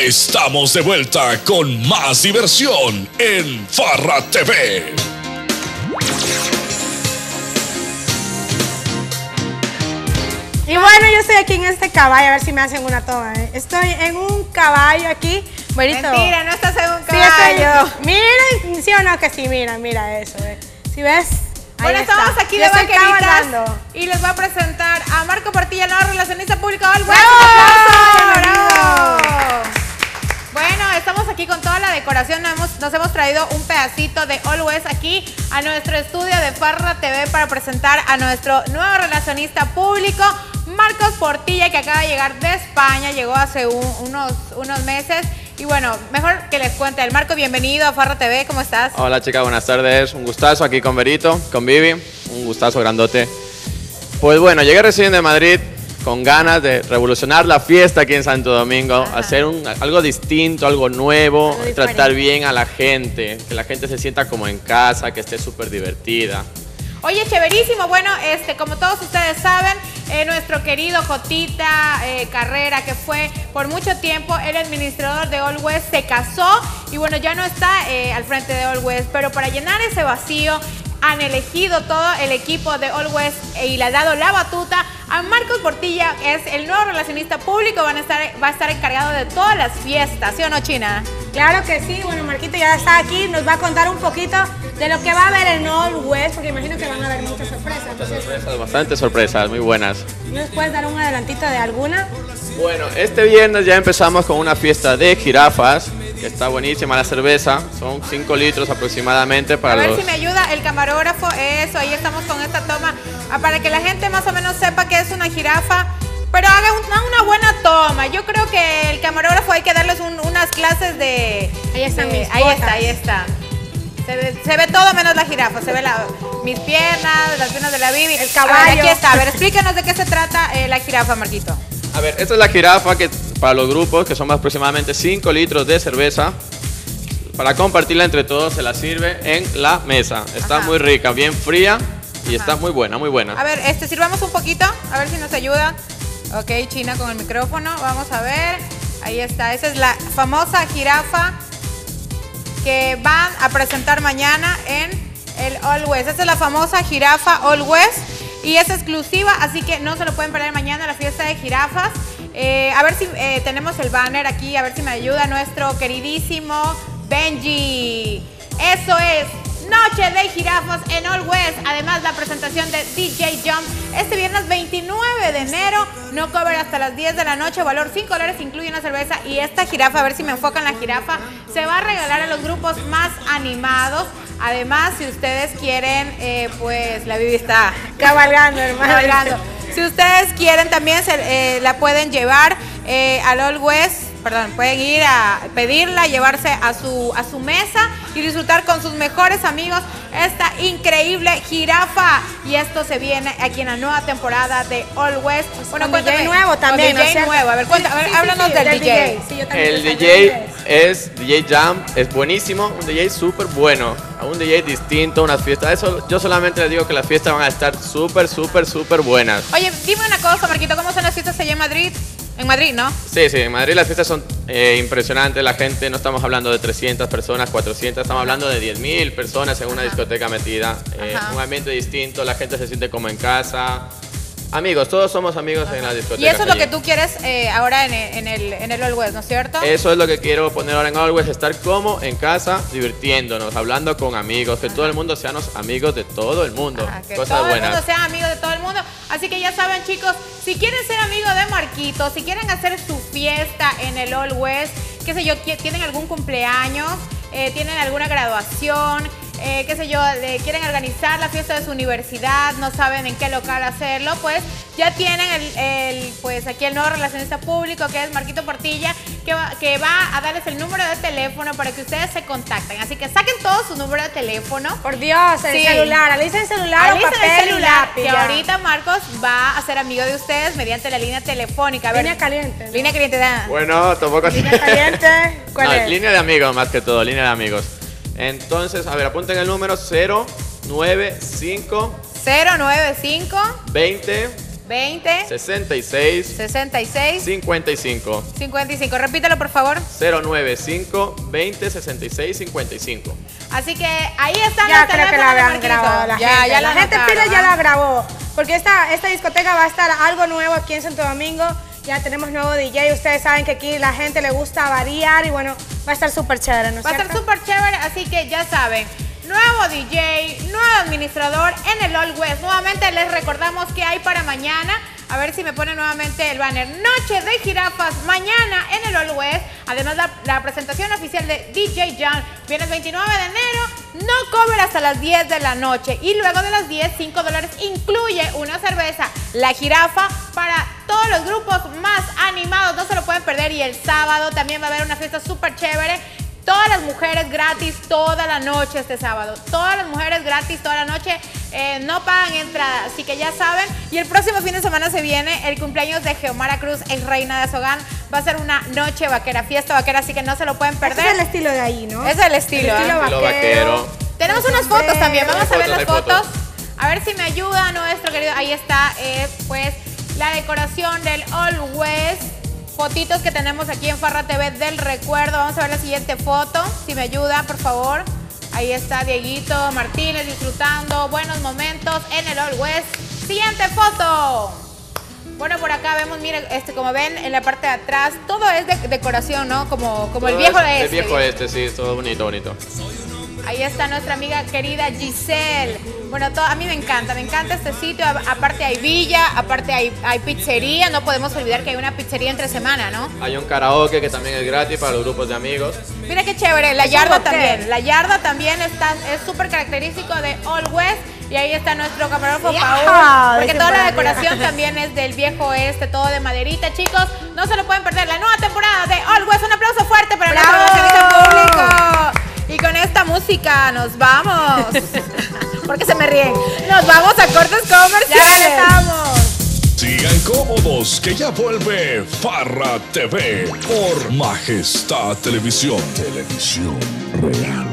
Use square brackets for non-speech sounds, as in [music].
Ya estamos de vuelta con más diversión en Farra TV. Y bueno, yo estoy aquí en este caballo, a ver si me hacen una toma. ¿eh? Estoy en un caballo aquí. Bonito. Mentira, no estás en un Sí, estoy- caballo. Miren, sí o no que sí, mira, mira eso. ¿eh? ¿Sí ves? Ahí Bueno, está. estamos aquí Yo de estoy vaqueritas y les voy a presentar a Marco Portilla, nuevo relacionista público. ¡Al ¡Bravo! ¡Bravo! Decoración. Nos hemos, traído un pedacito de Always aquí a nuestro estudio de Farra TV para presentar a nuestro nuevo relacionista público, Marcos Portilla, que acaba de llegar de España. Llegó hace un- unos, unos meses. Y bueno, mejor que les cuente. El Marco, bienvenido a Farra TV. ¿Cómo estás? Hola chicas, buenas tardes. Un gustazo aquí con Berito, con Vivi. Un gustazo grandote. Pues bueno, llegué recién de Madrid con ganas de revolucionar la fiesta aquí en Santo Domingo, hacer un- algo distinto, algo nuevo, Algo tratar bien a la gente, que la gente se sienta como en casa, que esté súper divertida. Oye, chéverísimo. Bueno, este, como todos ustedes saben, eh, nuestro querido Jotita eh, Carrera, que fue por mucho tiempo el administrador de All West, se casó y bueno, ya no está eh, al frente de All West, pero para llenar ese vacío han elegido todo el equipo de All West y le ha dado la batuta a Marcos Portilla, que es el nuevo relacionista público, van a estar, va a estar encargado de todas las fiestas, ¿sí o no, China? Claro que sí, bueno, Marquito ya está aquí, nos va a contar un poquito de lo que va a haber en All West, porque imagino que van a haber muchas sorpresas. Entonces, Sorpresas, bastantes sorpresas, muy buenas. ¿nos puedes dar un adelantito de alguna? Bueno, este viernes ya empezamos con una fiesta de jirafas, que está buenísima la cerveza, son 5 litros aproximadamente para A ver los... si me ayuda el camarógrafo. Eso, ahí estamos con esta toma. ah, Para que la gente más o menos sepa que es una jirafa. Pero haga una, una buena toma. Yo creo que el camarógrafo hay que darles un- unas clases de. Ahí están de- mis Ahí botas. está, ahí está. Se ve, se ve todo menos la jirafa. Se ve la- mis piernas, las piernas de la Bibi. El caballo. aquí está. A ver, explícanos de qué se trata eh, la jirafa, Marquito. A ver, esta es la jirafa que para los grupos, que son aproximadamente 5 litros de cerveza. Para compartirla entre todos se la sirve en la mesa. Está Ajá. muy rica, bien fría y está Ajá. muy buena, muy A buena. ver, este, sirvamos un poquito, a ver si nos ayuda. Ok, China con el micrófono, vamos a ver. Ahí está, esa es la famosa jirafa que van a presentar mañana en el All West. Esa es la famosa jirafa All West y es exclusiva, así que no se lo pueden perder mañana la fiesta de jirafas. Eh, a ver si eh, tenemos el banner aquí, a ver si me ayuda nuestro queridísimo Benji. Eso es. Noche de jirafas en All West. Además, la presentación de DJ Jump este viernes 29 de enero. No cobra hasta las 10 de la noche. Valor 5 dólares. Incluye una cerveza. Y esta jirafa, a ver si me enfocan la jirafa, se va a regalar a los grupos más animados. Además, si ustedes quieren, eh, pues la Bibi está Cabalgando, hermano. cabalgando. Si ustedes quieren también se, eh, la pueden llevar eh, al All West, perdón, pueden ir a pedirla, llevarse a su, a su mesa y disfrutar con sus mejores amigos esta increíble jirafa. Y esto se viene aquí en la nueva temporada de All West. Con DJ cuéntame, nuevo también, Con ¿no es DJ nuevo. A ver, cuéntame, a ver, Sí, sí, háblanos sí, del, DJ. Sí, yo también El DJ es DJ Jam, es buenísimo, un DJ súper bueno, un DJ distinto, unas fiestas. Eso, yo solamente les digo que las fiestas van a estar súper, súper, súper buenas. Oye, dime una cosa, Marquito, ¿cómo son las fiestas allá en Madrid? En Madrid, ¿no? Sí, sí, en Madrid las fiestas son eh, impresionantes, la gente, no estamos hablando de 300 personas, 400, estamos hablando de 10.000 personas en una discoteca metida, eh, un ambiente distinto, la gente se siente como en casa. Amigos, todos somos amigos en la discoteca. Y eso es lo que tú quieres eh, ahora en el, en, el, en el West, ¿no es cierto? Eso es lo que quiero poner ahora en Always, estar como en casa, divirtiéndonos, hablando con amigos, que todo el mundo seamos amigos de todo el mundo. Ajá, que Cosas todo el mundo sea amigo de todo el mundo. Así que ya saben, chicos, si quieren ser amigos de Marquito, si quieren hacer su fiesta en el West, qué sé yo, tienen algún cumpleaños, eh, tienen alguna graduación, eh, qué sé yo, le quieren organizar la fiesta de su universidad, no saben en qué local hacerlo, pues ya tienen el, el, pues aquí el nuevo relacionista público que es Marquito Portilla, que va, que va a darles el número de teléfono para que ustedes se contacten. Así que saquen todos su número de teléfono. Por Dios, el Sí. celular, alista el celular o Alisten papel el y celular, lápiz, que ya. ahorita Marcos va a ser amigo de ustedes mediante la línea telefónica. A ver, Línea caliente, ¿no? Línea caliente, da. Bueno, tampoco así. Línea caliente, ¿cuál No, es? línea de amigos más que todo, línea de amigos. Entonces, a ver, apunten el número 095 095 20 20 66 66 55 55. Repítelo, por favor. 095 20 66 55. Así que ahí están Ya los creo que la de habían grabado la ya, gente. Ya la lo gente notaron, pila ya la grabó. Porque esta, esta discoteca va a estar algo nuevo aquí en Santo Domingo. Ya tenemos nuevo DJ. Ustedes saben que aquí la gente le gusta variar y bueno, va a estar súper chévere, ¿no Va a estar súper chévere, así que ya saben. Nuevo DJ, nuevo administrador en el All West. Nuevamente les recordamos que hay para mañana. A ver si me pone nuevamente el banner. Noche de jirafas mañana en el All West. Además, la, la presentación oficial de DJ John viene el 29 de enero. No cobre hasta las 10 de la noche. Y luego de las 10, 5 dólares incluye una cerveza. La jirafa para todos los grupos más animados. No se lo pueden perder. Y el sábado también va a haber una fiesta súper chévere. Todas las mujeres gratis toda la noche este sábado. Todas las mujeres gratis toda la noche. Eh, no pagan entrada, así que ya saben. Y el próximo fin de semana se viene el cumpleaños de Geomara Cruz, ex reina de Azogán. Va a ser una noche vaquera, fiesta vaquera, así que no se lo pueden Ese perder. es el estilo de ahí, ¿no? Es el estilo, El estilo ¿eh? Estilo vaquero. vaquero. Tenemos unas fotos también, vamos a ver las fotos. A ver si me ayuda nuestro querido. Ahí está, eh, pues, la decoración del All West. Fotitos que tenemos aquí en Farra TV del recuerdo. Vamos a ver la siguiente foto. Si me ayuda, por favor. Ahí está Dieguito Martínez disfrutando buenos momentos en el All West. Siguiente foto. Bueno, por acá vemos, miren, este, como ven en la parte de atrás, todo es de decoración, ¿no? Como, como el viejo es- de El este. viejo este, sí, todo bonito, bonito. Ahí está nuestra amiga querida Giselle. Bueno, a mí me encanta, me encanta este sitio. A- Aparte hay villa, aparte hay, hay pizzería. No podemos olvidar que hay una pizzería entre semana, ¿no? Hay un karaoke que también es gratis para los grupos de amigos. Mira qué chévere. La yarda también. La yarda también está, es súper característico de All West. Y ahí está nuestro camarógrafo Paul. Porque toda la decoración también es del viejo oeste, todo de maderita, chicos. No se lo pueden perder. La nueva temporada de All West. Un aplauso fuerte para nuestro ¡Bravo! servicio público. Y con esta música nos vamos. [laughs] Porque se me ríen. Nos vamos a cortes comerciales. Sigan cómodos que ya vuelve Farra TV por Majestad Televisión. Televisión real.